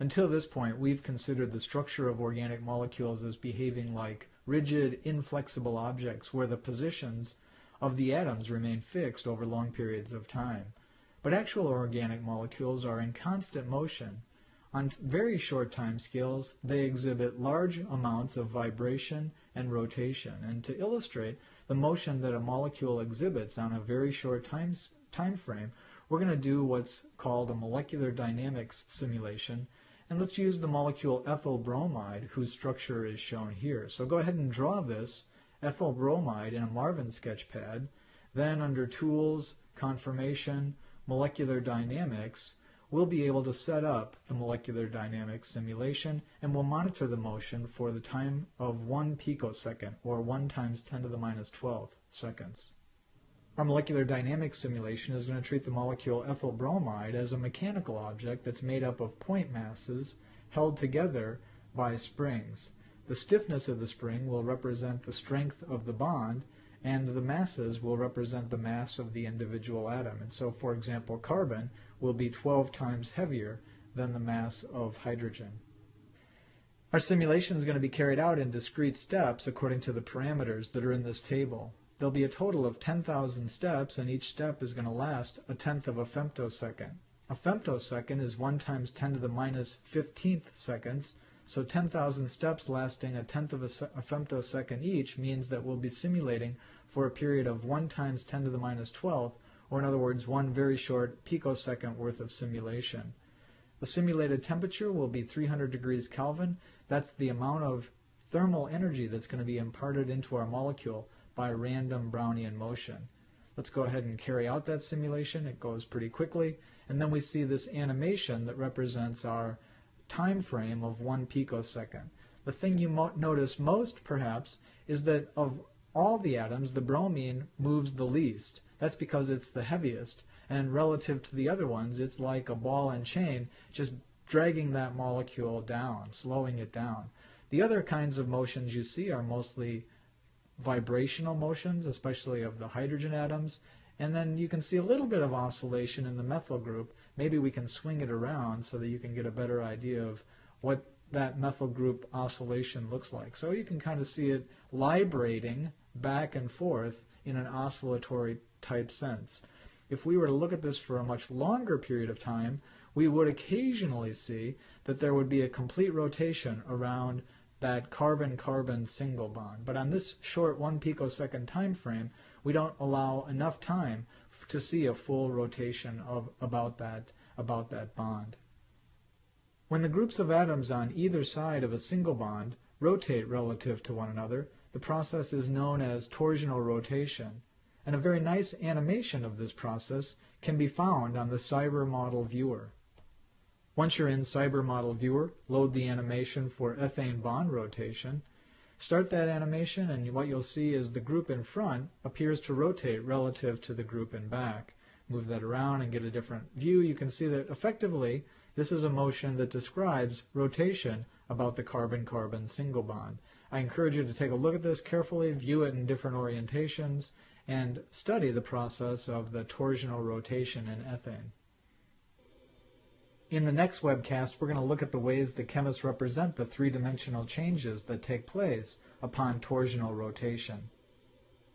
Until this point, we've considered the structure of organic molecules as behaving like rigid, inflexible objects where the positions of the atoms remain fixed over long periods of time. But actual organic molecules are in constant motion. On very short time scales, they exhibit large amounts of vibration and rotation. And to illustrate the motion that a molecule exhibits on a very short time, time frame, we're going to do what's called a molecular dynamics simulation and let's use the molecule ethyl bromide, whose structure is shown here. So go ahead and draw this ethyl bromide in a Marvin sketchpad. Then under Tools, Conformation, Molecular Dynamics, we'll be able to set up the molecular dynamics simulation and we'll monitor the motion for the time of 1 picosecond, or 1 times 10 to the minus 12 seconds. Our molecular dynamics simulation is going to treat the molecule ethyl bromide as a mechanical object that's made up of point masses held together by springs. The stiffness of the spring will represent the strength of the bond, and the masses will represent the mass of the individual atom. And so, for example, carbon will be 12 times heavier than the mass of hydrogen. Our simulation is going to be carried out in discrete steps according to the parameters that are in this table. There'll be a total of 10,000 steps, and each step is going to last a tenth of a femtosecond. A femtosecond is 1 times 10 to the minus 15th seconds, so 10,000 steps lasting a tenth of a, a, femtosecond each means that we'll be simulating for a period of 1 times 10 to the minus 12th, or in other words, one very short picosecond worth of simulation. The simulated temperature will be 300 degrees Kelvin. That's the amount of thermal energy that's going to be imparted into our molecule by random Brownian motion. Let's go ahead and carry out that simulation. It goes pretty quickly. And then we see this animation that represents our time frame of one picosecond. The thing you mo notice most, perhaps, is that of all the atoms, the bromine moves the least. That's because it's the heaviest. And relative to the other ones, it's like a ball and chain, just dragging that molecule down, slowing it down. The other kinds of motions you see are mostly vibrational motions, especially of the hydrogen atoms, and then you can see a little bit of oscillation in the methyl group. Maybe we can swing it around so that you can get a better idea of what that methyl group oscillation looks like. So you can kind of see it librating back and forth in an oscillatory type sense. If we were to look at this for a much longer period of time, we would occasionally see that there would be a complete rotation around that carbon-carbon single bond. But on this short one picosecond time frame, we don't allow enough time to see a full rotation of about that about that bond. When the groups of atoms on either side of a single bond rotate relative to one another, the process is known as torsional rotation. And a very nice animation of this process can be found on the Cybermodel Viewer. Once you're in Cybermodel Viewer, load the animation for ethane bond rotation. Start that animation and what you'll see is the group in front appears to rotate relative to the group in back. Move that around and get a different view. You can see that effectively this is a motion that describes rotation about the carbon-carbon single bond. I encourage you to take a look at this carefully, view it in different orientations, and study the process of the torsional rotation in ethane. In the next webcast, we're going to look at the ways the chemists represent the three-dimensional changes that take place upon torsional rotation.